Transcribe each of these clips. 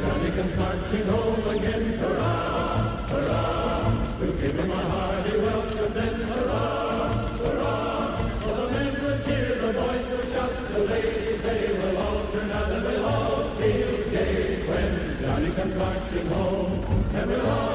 Johnny comes marching home again, hurrah, hurrah, we'll give him a hearty welcome then, hurrah, hurrah. So the men will cheer, the boys will shout, the ladies they will all turn out and we'll all feel gay when Johnny comes marching home. And we'll all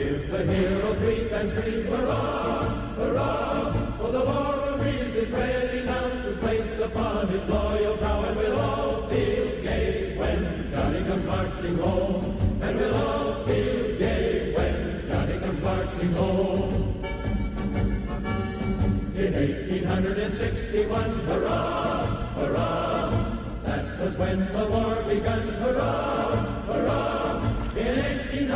give the hero three times three, hurrah, hurrah. For the war of breeze is ready now to place upon his loyal brow, and we'll all feel gay when Johnny comes marching home. And we'll all feel gay when Johnny comes marching home. In 1861, hurrah, hurrah. That was when the war begun,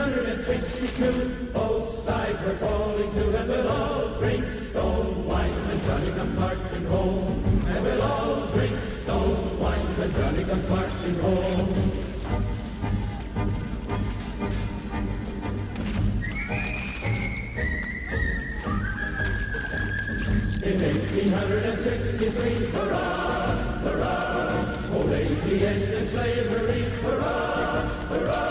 1862, both sides were calling to, and we'll all drink stone wine when Johnny comes marching home. And we'll all drink stone wine when Johnny comes marching home. In 1863, hurrah, hurrah, oh, old Abe ended slavery, hurrah, hurrah.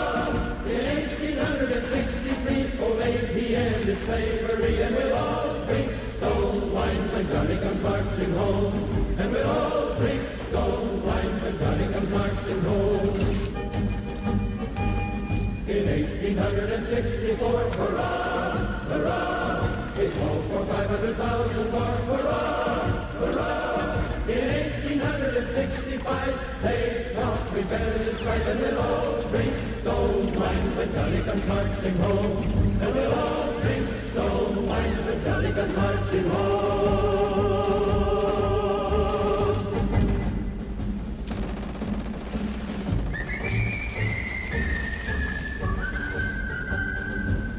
And we'll all drink stone wine when Johnny comes marching home. And we'll all drink stone wine when Johnny comes marching home. In 1864, hurrah, hurrah, it called for 500,000 more, hurrah, hurrah. In 1865, they talked rebellious right, and we'll all drink stone wine when Johnny comes marching home.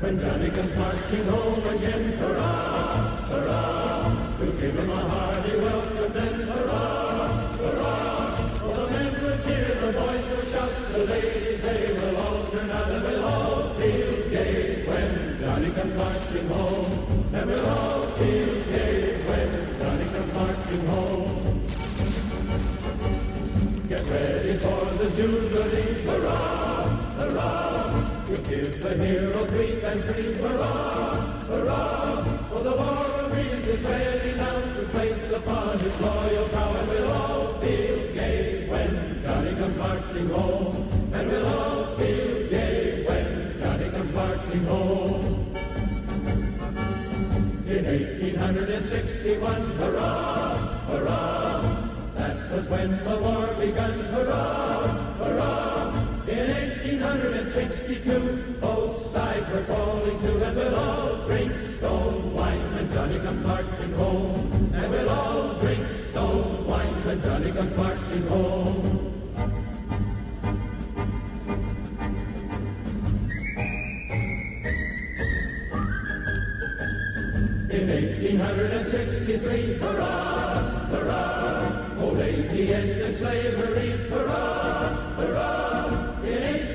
When Johnny comes marching home again, hurrah, hurrah, we'll give him a hearty welcome then, hurrah, hurrah. Oh, the men will cheer, the boys will shout, the ladies they will all turn out, and we'll all feel gay when Johnny comes marching home. And we'll all feel gay when Johnny comes marching home. Get ready for the Jubilee, hurrah, hurrah. We'll give the hero three times three, hurrah, hurrah. For the war of Greece is ready now to place upon his loyal brow, and we'll all feel gay when Johnny comes marching home. And we'll all feel gay when Johnny comes marching home. In 1861, hurrah, hurrah. That was when the war hurrah, hurrah. In 1862, both sides were calling to, and we'll all drink stone wine when Johnny comes marching home. And we'll all drink stone wine when Johnny comes marching home. In 1863, hurrah, hurrah, old Abe ended slavery, hurrah, hurrah. In 1863, old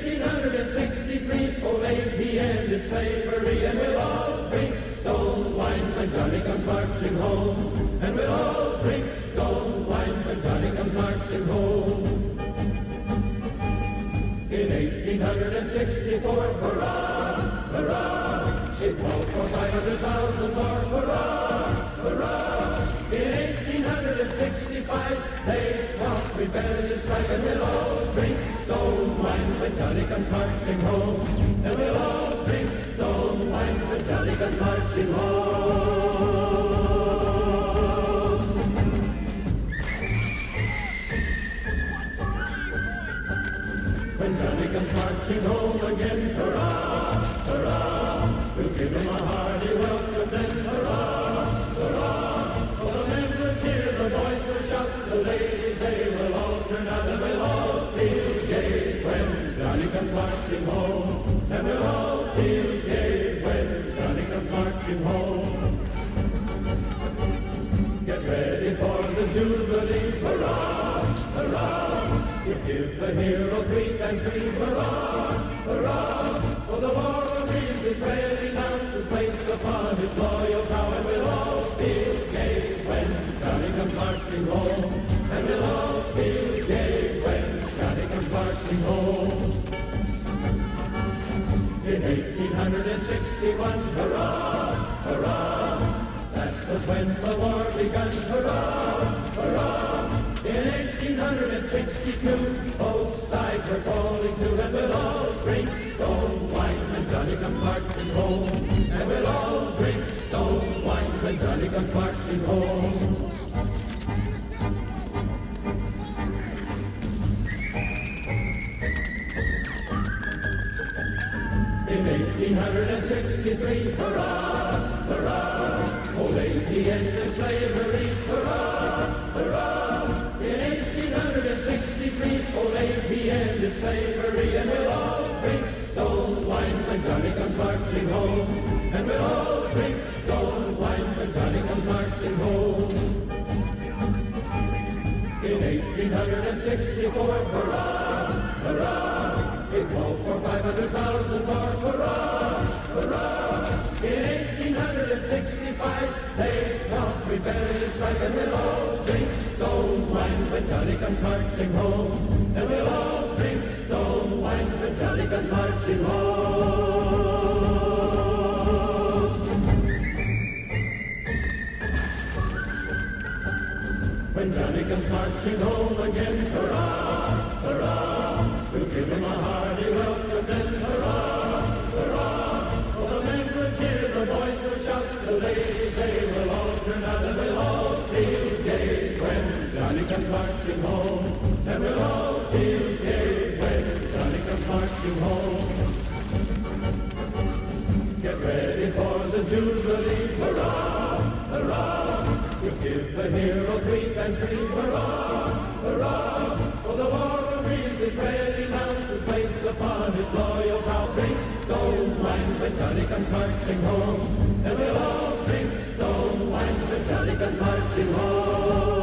Ended slavery, and we'll all drink stone wine when Johnny comes marching home. And we'll all drink stone wine when Johnny comes marching home. In 1864, hurrah, hurrah, it called for 500,000 more, hurrah, hurrah. In 1865, they talked rebellious strife, and we'll all drink when Johnny comes marching home. And we'll all drink stone wine Johnny comes marching home. When Johnny comes marching home again, hurrah, hurrah, we'll give him a hearty welcome to the league. Hurrah, hurrah. You give the hero three and three. Hurrah, hurrah. For the war of dreams is ready now to place upon his loyal power. We'll all feel gay when Johnny comes marching home. And we'll all feel gay when Johnny comes marching home. In 1861, hurrah, hurrah. That when the war begun. Hurrah, hurrah. In 1862, both sides were calling to, and we'll all drink stone wine when Johnny comes marching home. And we'll all drink stone wine when Johnny comes marching home. In 1863, hurrah, hurrah, old lady ended slavery, hurrah, hurrah. In 1863, old lady ended slavery, and we'll all drink stone wine when Johnny comes marching home. And we'll all drink stone wine when Johnny comes marching home. In 1864, hurrah, hurrah, it called for 500,000 all when Johnny comes marching home. And we'll all drink stone wine when Johnny comes marching home. When Johnny comes marching home again, hurrah, hurrah, we'll give him a hearty welcome then, hurrah, hurrah. Oh, the men will cheer, the boys will shout, the ladies and we'll all feel gay when Johnny comes marching home. And we'll all feel gay when Johnny comes marching home. Get ready for the Jubilee, hurrah, hurrah. We'll give the hero three times three, hurrah, hurrah. For the war of dreams is ready now to place upon his loyal brow. Wine when Johnny comes marching home. And we'll all Pelican marching home.